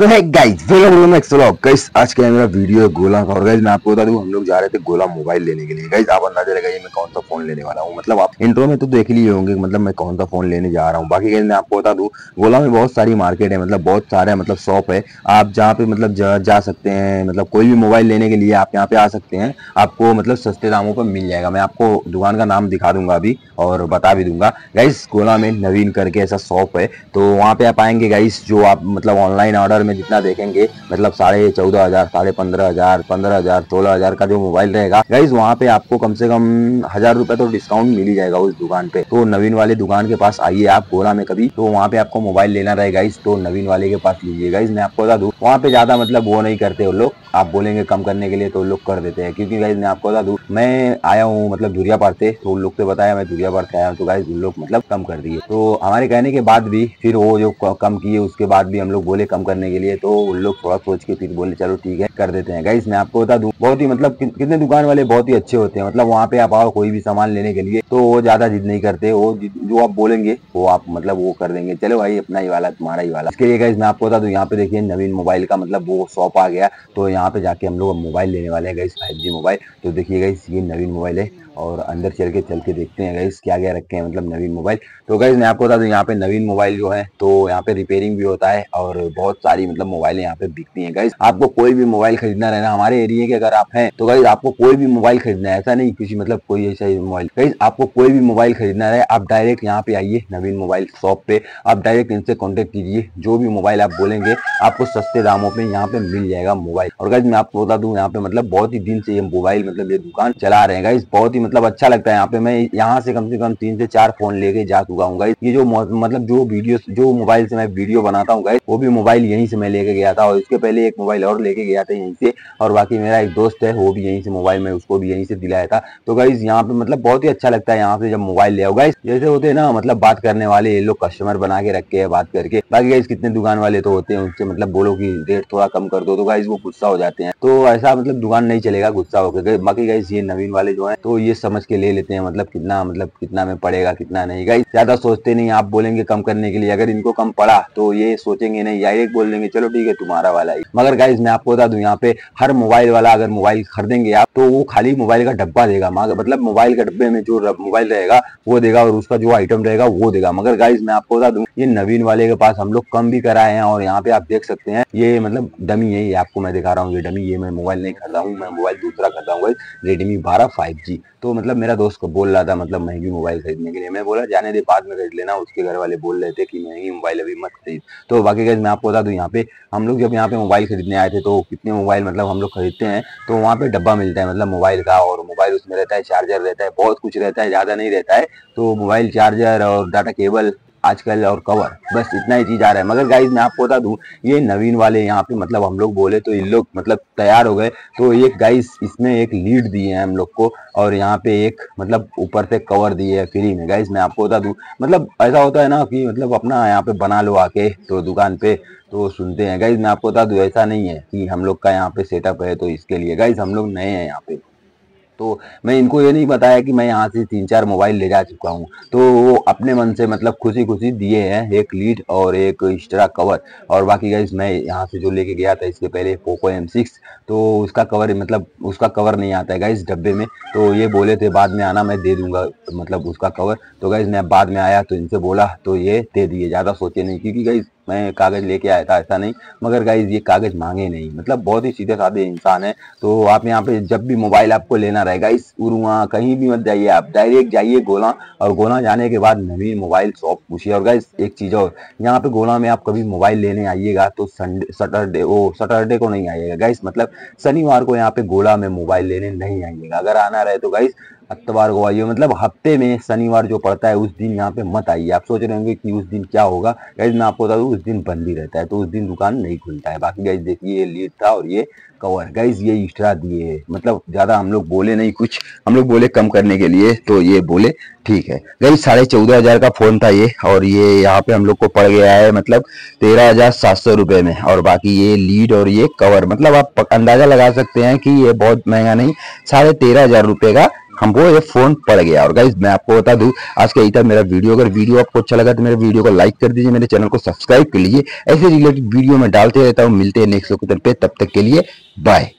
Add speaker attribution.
Speaker 1: तो है guys welcome next vlog guys आज का मेरा वीडियो है गोला का। और गाइस मैं आपको बता दूँ हम लोग जा रहे थे गोला मोबाइल लेने के लिए। गाइस आप अंदाज़ा लगाइए मैं कौन सा फ़ोन लेने वाला हूँ। मतलब आप इंट्रो में तो देख लिए होंगे मतलब मैं कौन सा फ़ोन लेने जा रहा हूँ। बाकी गाइस मैं आपको बता दूँ गोला में बहुत सारी मार्केट है मतलब बहुत सारे मतलब शॉप है। आप जहाँ पे मतलब जा, जा सकते हैं मतलब कोई भी मोबाइल लेने के लिए आप यहाँ पे आ सकते हैं। आपको मतलब सस्ते दामों पर मिल जाएगा। मैं आपको दुकान का नाम दिखा दूँगा अभी और बता भी दूँगा। गाइस गोला में नवीन करके ऐसा शॉप है। तो वहाँ पे आप आएँगे गाइस जो आप मतलब ऑनलाइन ऑर्डर में जितना देखेंगे मतलब साढ़े चौदह हज़ार, साढ़े पंद्रह हज़ार पंद्रह हज़ार, सोलह हज़ार का जो मोबाइल रहेगा गाइज़ वहाँ पे आपको कम से कम हज़ार रुपए तो डिस्काउंट मिल ही जाएगा उस दुकान पे। तो नवीन वाले दुकान के पास आइए आप गोला में कभी तो वहाँ पे आपको मोबाइल लेना रहेगा इस तो नवीन वाले के पास लीजिए। गाइज़ मैं आपको बता दूँ, वहाँ पे ज़्यादा मतलब वो नहीं करते वो लोग। आप बोलेंगे कम करने के लिए तो लोग कर देते हैं, क्योंकि गाइज़ मैं आपको बता दूँ, मैं आया हूँ मतलब धुरिया पार से तो उन लोग से बताया मैं धुरिया पार से आया हूँ तो गाइज़ उन लोग मतलब कम कर दिए। तो हमारे कहने के बाद भी, फिर वो जो कम किए, उसके बाद भी हम लोग बोले कम करने के लिए तो उन लोग थोड़ा सोच के फिर बोले चलो ठीक है कर देते हैं। गाइस मैं आपको बता दूँ बहुत ही मतलब कि, कितने दुकान वाले बहुत ही अच्छे होते हैं। मतलब वहाँ पे आप आओ कोई भी सामान लेने के लिए तो वो ज़्यादा जिद नहीं करते। वो जो आप बोलेंगे वो आप मतलब वो कर देंगे। चलो भाई अपना ही वाला तुम्हारा ही वाला। इसके लिए गाइस मैं आपको बता दूँ यहाँ पे देखिए नवीन मोबाइल का मतलब वो शॉप आ गया। तो यहाँ पे जाके हम लोग मोबाइल लेने वाले हैं गाइस फाइव मोबाइल। तो देखिए गाइस ये नवीन मोबाइल है। और अंदर चल के चल के देखते हैं गाइस क्या क्या रखे हैं मतलब नवीन मोबाइल तो गाइस मैं आपको बता दूँ, यहाँ पे नवीन मोबाइल जो है तो यहाँ पे रिपेयरिंग भी होता है और बहुत सारी मतलब मोबाइल यहाँ पे बिकती हैं गाइस आपको कोई भी मोबाइल खरीदना रहना, हमारे एरिया के अगर आप हैं तो गाइज़ आपको कोई भी मोबाइल खरीदना है, ऐसा नहीं किसी मतलब कोई ऐसा मोबाइल गाइज़ आपको कोई भी मोबाइल खरीदना रहे, आप डायरेक्ट यहाँ पे आइए नवीन मोबाइल शॉप पे। आप डायरेक्ट इनसे कॉन्टेक्ट कीजिए, जो भी मोबाइल आप बोलेंगे, आपको सस्ते दामों पे यहाँ पे मिल जाएगा मोबाइल और गाइज़ मैं आपको बता दूँ, यहाँ पे मतलब बहुत ही दिन से ये मोबाइल मतलब ये दुकान चला रहे हैं गाइज़ बहुत ही मतलब अच्छा लगता है यहाँ पे। मैं यहाँ से कम से कम तीन से चार फ़ोन लेके जा चुका हूँ ये जो मतलब जो वीडियो जो मोबाइल से मैं वीडियो बनाता हूँ वो भी मोबाइल यहीं से मैं लेके गया था और इसके पहले एक मोबाइल और लेके गया था यहीं से और बाकी मेरा एक दोस्त है, वो भी यहीं से मोबाइल में उसको भी यहीं से दिलाया था। तो गाइज़ यहाँ पे मतलब बहुत ही अच्छा लगता है यहाँ से जब मोबाइल ले आओ। जैसे होते हैं ना मतलब बात करने वाले, ये लोग कस्टमर बना के रखे है बात करके। बाकी गाइज़ कितने दुकान वाले तो होते हैं, उनसे मतलब बोलो की रेट थोड़ा कम कर दो तो गाइज़ वो गुस्सा हो जाते हैं। तो ऐसा मतलब दुकान नहीं चलेगा, गुस्सा होकर बाकी गाइज़ ये नवीन वाले जो है तो ये समझ के ले लेते हैं मतलब कितना मतलब कितना में पड़ेगा, कितना नहीं। गाइज़ ज़्यादा सोचते नहीं, आप बोलेंगे कम करने के लिए, अगर इनको कम पड़ा तो ये सोचेंगे नहीं डायरेक्ट बोल देंगे, चलो ठीक है, तुम्हारा वाला ही। मगर गाइज़ मैं आपको बता दूँ, यहाँ पे हर मोबाइल वाला अगर मोबाइल खरीदेंगे आप तो वो खाली मोबाइल का डब्बा देगा मतलब मोबाइल के डब्बे में जो मोबाइल रहेगा, वो देगा और उसका जो आइटम रहेगा, वो देगा। मगर गाइज़ मैं आपको बता दूँ, ये नवीन वाले के पास हम लोग कम भी कराए हैं, और यहाँ पे आप देख सकते हैं, ये मतलब डमी है, ये आपको मैं दिखा रहा हूँ, ये डमी ये मैं मोबाइल नहीं खरीदा हूँ, मैं मोबाइल दूसरा खरीदा हूँ रेडमी बारह फाइव जी तो मतलब मेरा दोस्त को बोल रहा था मतलब महँगी मोबाइल खरीदने के लिए। मैं बोला, जाने दे, बाद में खरीद लेना। उसके घर वाले बोल रहे थे कि, महँगी मोबाइल अभी मत खरीद। तो बाकी गैस मैं आपको बता दूँ, यहाँ पे हम लोग जब यहाँ पे मोबाइल खरीदने आए थे तो कितने मोबाइल मतलब हम लोग खरीदते हैं तो वहाँ पे डब्बा मिलता है मतलब मोबाइल का, और मोबाइल उसमें रहता है, चार्जर रहता है, बहुत कुछ रहता है, ज़्यादा नहीं रहता है। तो मोबाइल, चार्जर और डाटा केबल आजकल और कवर। बस इतना ही चीज़ आ रहा है। मगर गाइज़ मैं आपको बता दूँ, ये नवीन वाले यहाँ पे मतलब हम लोग बोले तो इन लोग मतलब तैयार हो गए। तो एक गाइज़ इसमें एक लीड दिए हैं हम लोग को और यहाँ पे एक मतलब ऊपर से कवर दिए है फ्री में। गाइज़ मैं आपको बता दूँ मतलब ऐसा होता है ना कि मतलब अपना यहाँ पे बना लो आके तो दुकान पे तो सुनते हैं। गाइज़ मैं आपको बता दूँ, ऐसा नहीं है कि हम लोग का यहाँ पे सेटअप है तो इसके लिए। गाइज़ हम लोग नए हैं यहाँ पे। तो मैं इनको ये नहीं बताया कि मैं यहाँ से तीन चार मोबाइल ले जा चुका हूँ। तो वो अपने मन से मतलब खुशी खुशी दिए हैं, एक लीड और एक एक्स्ट्रा कवर और बाकी गाइज़ मैं यहाँ से जो लेके गया था, इसके पहले पोको एम सिक्स तो उसका कवर मतलब उसका कवर नहीं आता है गाइज़ डब्बे में। तो ये बोले थे, बाद में आना, मैं दे दूँगा। मतलब उसका कवर तो गाइज़ मैं बाद में आया तो इनसे बोला तो ये दे दिए। ज़्यादा सोचे नहीं, क्योंकि गाइज़ मैं कागज़ लेके आया था, ऐसा नहीं। मगर गाइज़ ये कागज़ मांगे नहीं। मतलब बहुत ही सीधे साधे इंसान है। तो आप यहाँ पे जब भी मोबाइल आपको लेना रहेगा इस उरुआ कहीं भी मत जाइए आप। डायरेक्ट जाइए गोला और गोला जाने के बाद नवीन मोबाइल शॉप पूछिए। और गाइज़ एक चीज़ और, यहाँ पे गोला में आप कभी मोबाइल लेने आइएगा तो संडे सैटरडे वो सटरडे को नहीं आइएगा। गाइस मतलब शनिवार को यहाँ पे गोला में मोबाइल लेने नहीं आइएगा। अगर आना रहे तो गाइस अतवार को आइए। मतलब हफ़्ते में शनिवार जो पड़ता है, उस दिन यहाँ पे मत आइए। आप सोच रहे होंगे कि उस दिन क्या होगा। गाइज़ मैं आपको बता दूँ, उस दिन बंद ही रहता है तो उस दिन दुकान नहीं खुलता है। बाकी गाइज़ देखिए, ये लीड था और ये कवर गाइज़ ये एक्स्ट्रा दिए है। मतलब ज़्यादा हम लोग बोले नहीं कुछ। हम लोग बोले कम करने के लिए तो ये बोले ठीक है। गाइज़ साढ़े चौदह हज़ार का फ़ोन था ये, और ये यहाँ पे हम लोग को पड़ गया है मतलब तेरह हज़ार सात सौ रुपए में। और बाकी ये लीड और ये कवर मतलब आप अंदाज़ा लगा सकते हैं कि ये बहुत महँगा नहीं, साढ़े तेरह हज़ार रुपए का हमको ये फ़ोन पड़ गया। और गाइज़ मैं आपको बता दू, आज का इतना मेरा वीडियो अगर वीडियो आपको अच्छा लगा तो मेरे वीडियो को लाइक कर दीजिए, मेरे चैनल को सब्सक्राइब कर लीजिए। ऐसे रिलेटेड वीडियो में डालते रहता हूँ, मिलते हैं नेक्स्ट लोकेशन पे, तब तक के लिए बाय